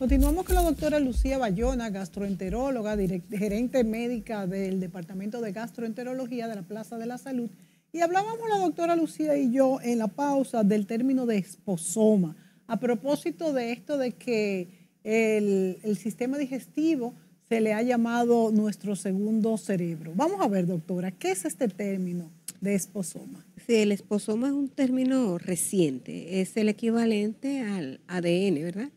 Continuamos con la doctora Lucía Bayona, gastroenteróloga, gerente médica del Departamento de Gastroenterología de la Plaza de la Salud. Y hablábamos la doctora Lucía y yo en la pausa del término de esposoma, a propósito de esto de que el, el sistema digestivo se le ha llamado nuestro segundo cerebro. Vamos a ver, doctora, ¿qué es este término de esposoma? Sí, el esposoma es un término reciente, es el equivalente al ADN, ¿verdad?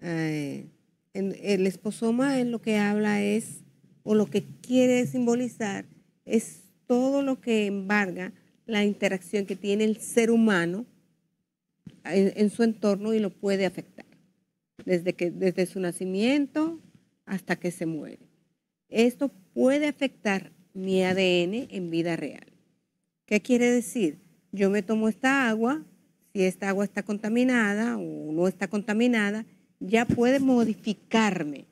El esposoma en lo que habla es, o lo que quiere simbolizar, es todo lo que embarga la interacción que tiene el ser humano en, su entorno y lo puede afectar, desde, que, desde su nacimiento hasta que se muere. Esto puede afectar mi ADN en vida real. ¿Qué quiere decir? Yo me tomo esta agua, si esta agua está contaminada o no está contaminada, ya puede modificarme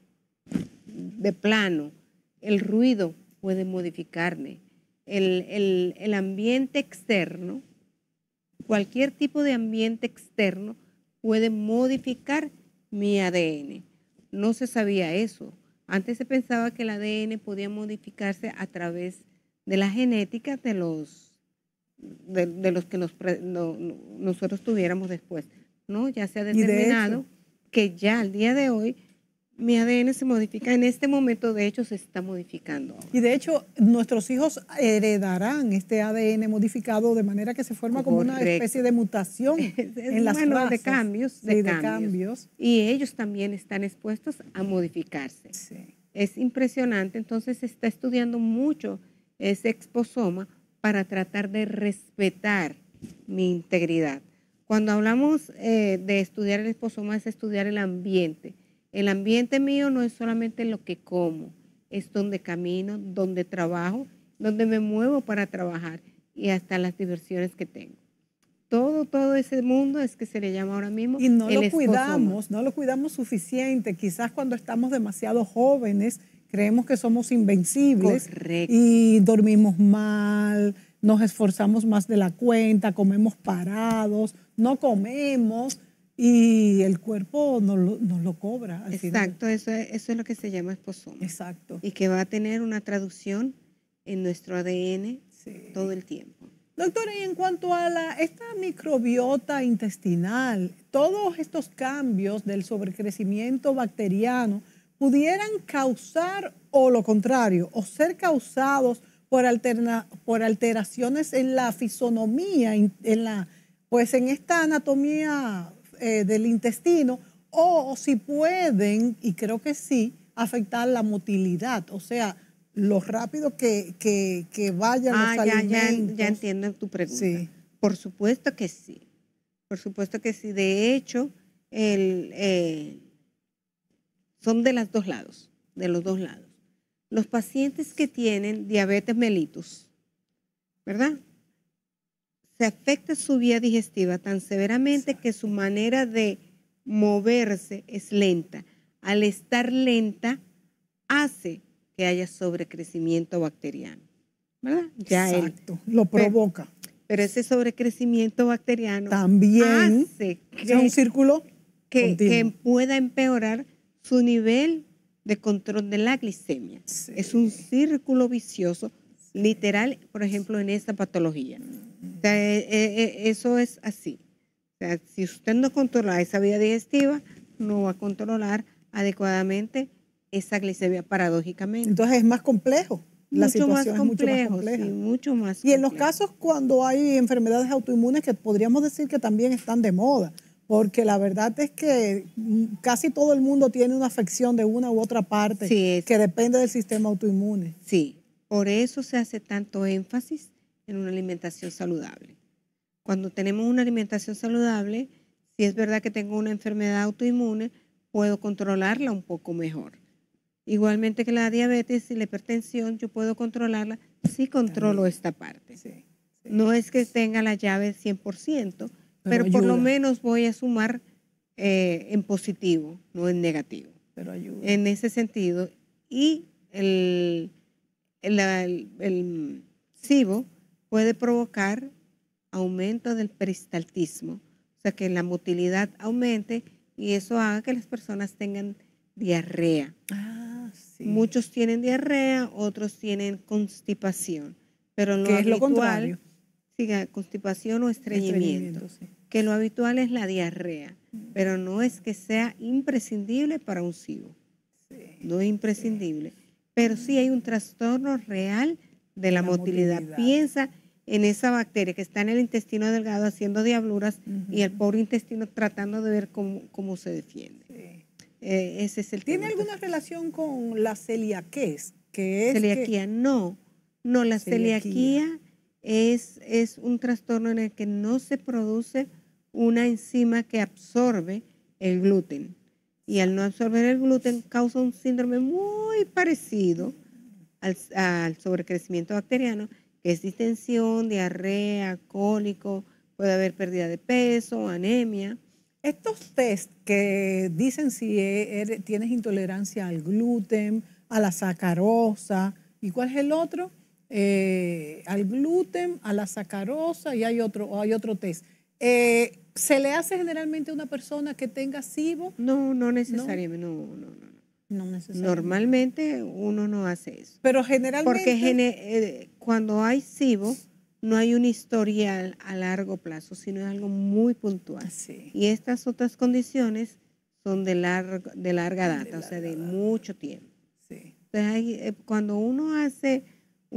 de plano. El ruido puede modificarme. El, ambiente externo, cualquier tipo de ambiente externo puede modificar mi ADN. No se sabía eso. Antes se pensaba que el ADN podía modificarse a través de la genética de los, de, los que nosotros tuviéramos después. No, ya se ha determinado que ya al día de hoy mi ADN se modifica. En este momento, de hecho, se está modificando. Y de hecho, nuestros hijos heredarán este ADN modificado de manera que se forma como una especie de mutación en las bueno, de cambios, de, cambios. Y ellos también están expuestos a modificarse. Es impresionante. Entonces, se está estudiando mucho ese exposoma para tratar de respetar mi integridad. Cuando hablamos eh, de estudiar el esposoma es estudiar el ambiente. El ambiente mío no es solamente lo que como, es donde camino, donde trabajo, donde me muevo para trabajar y hasta las diversiones que tengo. Todo, todo ese mundo es que se le llama ahora mismo. Y no lo cuidamos, no lo cuidamos suficiente. Quizás cuando estamos demasiado jóvenes creemos que somos invencibles y dormimos mal, nos esforzamos más de la cuenta, comemos parados, no comemos y el cuerpo nos lo, cobra. Exacto, eso es, eso es lo que se llama esposoma. Exacto. Y que va a tener una traducción en nuestro ADN todo el tiempo. Doctora, y en cuanto a la, esta microbiota intestinal, todos estos cambios del sobrecrecimiento bacteriano pudieran causar o lo contrario, o ser causados por, alterna, por alteraciones en la fisonomía, en la pues en esta anatomía eh, del intestino, o, si pueden, y creo que sí, afectar la motilidad, o sea, lo rápido que, que, vayan ah, los ya, alimentos. Ya, ya entiendo tu pregunta. Sí. Por supuesto que sí. Por supuesto que sí. De hecho, el, eh, son de los dos lados, de los dos lados. Los pacientes que tienen diabetes mellitus, ¿verdad? se afecta su vía digestiva tan severamente que su manera de moverse es lenta. Al estar lenta, hace que haya sobrecrecimiento bacteriano. ¿Verdad? Ya Exacto, lo provoca. Pero, ese sobrecrecimiento bacteriano también hace que, un círculo que, pueda empeorar su nivel de control de la glicemia. Es un círculo vicioso, literal, por ejemplo, en esta patología. Eh, eh, eh, eso es así. O sea, si usted no controla esa vía digestiva, no va a controlar adecuadamente esa glicemia paradójicamente. Entonces es más complejo. La situación es mucho más compleja. mucho más y en los casos cuando hay enfermedades autoinmunes que podríamos decir que también están de moda, porque la verdad es que casi todo el mundo tiene una afección de una u otra parte que depende del sistema autoinmune. Sí, por eso se hace tanto énfasis en una alimentación saludable. Cuando tenemos una alimentación saludable, si es verdad que tengo una enfermedad autoinmune, puedo controlarla un poco mejor. Igualmente que la diabetes y la hipertensión, yo puedo controlarla si controlo esta parte. No es que tenga la llave 100%, pero, por lo menos voy a sumar eh, en positivo, no en negativo. Pero ayuda. En ese sentido. Y el, el, el, el SIBO puede provocar aumento del peristaltismo, o sea que la motilidad aumente y eso haga que las personas tengan diarrea. Ah, sí. Muchos tienen diarrea, otros tienen constipación, pero lo que es lo habitual, contrario. siga, constipación o estreñimiento, sí. Que lo habitual es la diarrea, pero no es que sea imprescindible para un SIBO, Sí. no es imprescindible, pero sí hay un trastorno real de la, La motilidad. motilidad. Piensa en esa bacteria que está en el intestino delgado haciendo diabluras y el pobre intestino tratando de ver cómo, cómo se defiende. Sí. Eh, ese es el ¿Tiene tema. alguna relación con la celiaquez? Que es que- Celiaquía, no. No, la Celiaquía. celiaquía es, un trastorno en el que no se produce una enzima que absorbe el gluten. Y al no absorber el gluten causa un síndrome muy parecido al, sobrecrecimiento bacteriano, que es distensión, diarrea, cólico, puede haber pérdida de peso, anemia. Estos test que dicen si e- eres- tienes intolerancia al gluten, a la sacarosa, ¿y cuál es el otro? Eh, al gluten, a la sacarosa y hay otro, hay otro test. Eh, ¿Se le hace generalmente a una persona que tenga SIBO? No, no necesariamente, no, no, no. no. No necesariamente. Normalmente uno no hace eso. Pero generalmente... Porque gene- eh, cuando hay SIBO, no hay un historial a largo plazo, sino es algo muy puntual. Sí. Y estas otras condiciones son de, largo, de larga data, De o sea, de data. mucho tiempo. sí. Entonces, hay, cuando uno hace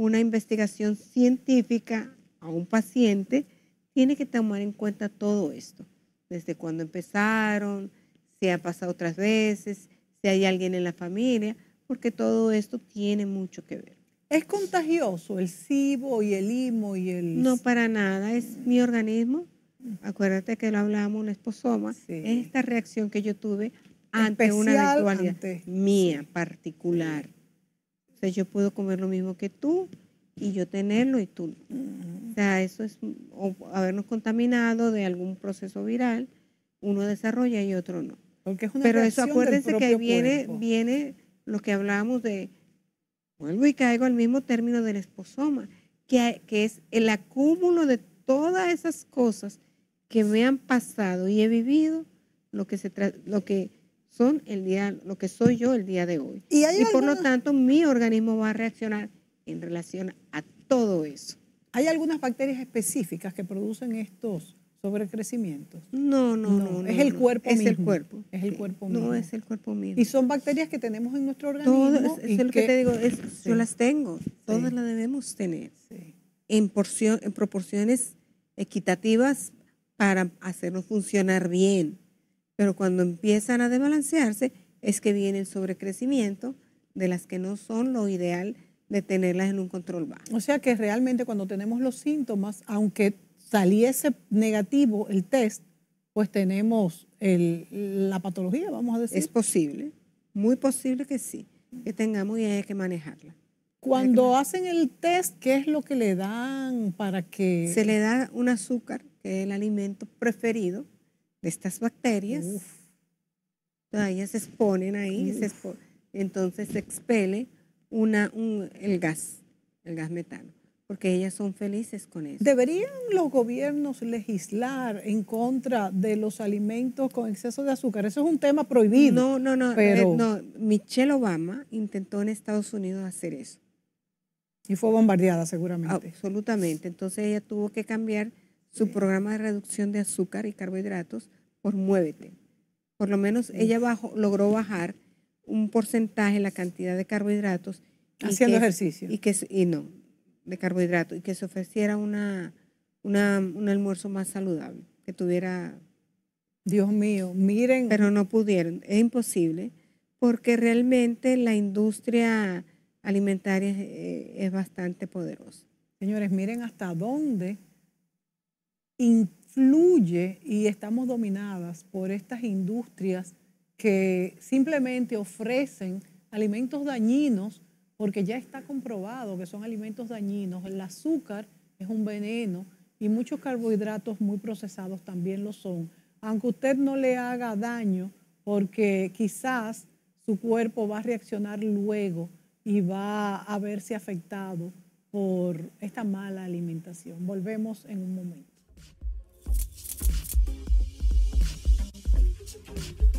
una investigación científica a un paciente, tiene que tomar en cuenta todo esto, desde cuando empezaron, si ha pasado otras veces, si hay alguien en la familia, porque todo esto tiene mucho que ver. ¿Es contagioso el SIBO y el IMO y el... No para nada, es mi organismo. Acuérdate que lo hablamos, un esposoma. Sí. Es esta reacción que yo tuve ante una ante- mía, particular. O sea, yo puedo comer lo mismo que tú y yo tenerlo y tú no. Ujú. O sea, eso es o habernos contaminado de algún proceso viral, uno desarrolla y otro no. Porque es una Pero eso acuérdense que viene, cuerpo. viene lo que hablábamos de, vuelvo y caigo al mismo término del esposoma, que, que es el acúmulo de todas esas cosas que me han pasado y he vivido, lo que, se lo que son el día, lo que soy yo el día de hoy. ¿Y hay Y por lo tanto, mi organismo va a reaccionar en relación a todo eso. ¿Hay algunas bacterias específicas que producen estos sobrecrecimientos? No, no, No, no. no, es el no. cuerpo Es el cuerpo. Es el sí. cuerpo No, mismo. es el cuerpo mismo. Y son bacterias que tenemos en nuestro organismo. Todo, es, y eso es lo que te digo, es- Sí. yo las tengo, todas Sí. las debemos tener en, porción, en proporciones equitativas para hacernos funcionar bien. Pero cuando empiezan a desbalancearse es que viene el sobrecrecimiento de las que no son lo ideal de tenerlas en un control bajo. O sea que realmente cuando tenemos los síntomas, aunque saliese negativo el test, pues tenemos el- la patología, vamos a decir. Es posible, muy posible que sí, que tengamos y hay que manejarla. Cuando hacen el test, ¿qué es lo que le dan para que... Se le da un azúcar, que es el alimento preferido de estas bacterias. Uf, Entonces, ellas se exponen ahí, se expo- entonces se expele una, un- el gas, el gas metano, porque ellas son felices con eso. ¿Deberían los gobiernos legislar en contra de los alimentos con exceso de azúcar? Eso es un tema prohibido. no, no, no, pero- eh, no. Michelle Obama intentó en Estados Unidos hacer eso. Y fue bombardeada seguramente. Absolutamente. Entonces ella tuvo que cambiar su programa de reducción de azúcar y carbohidratos por muévete. Por lo menos ella bajó, logró bajar un porcentaje en la cantidad de carbohidratos. Haciendo que- ejercicio. Y, que, se- y no, de carbohidratos. Y que se ofreciera una, una, un almuerzo más saludable, que tuviera... Dios mío, miren, Pero no pudieron, es imposible, porque realmente la industria alimentaria eh, es bastante poderosa. señores, miren hasta dónde influye y estamos dominadas por estas industrias que simplemente ofrecen alimentos dañinos porque ya está comprobado que son alimentos dañinos. El azúcar es un veneno y muchos carbohidratos muy procesados también lo son. Aunque usted no le haga daño porque quizás su cuerpo va a reaccionar luego y va a verse afectado por esta mala alimentación. Volvemos en un momento. you.